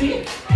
it.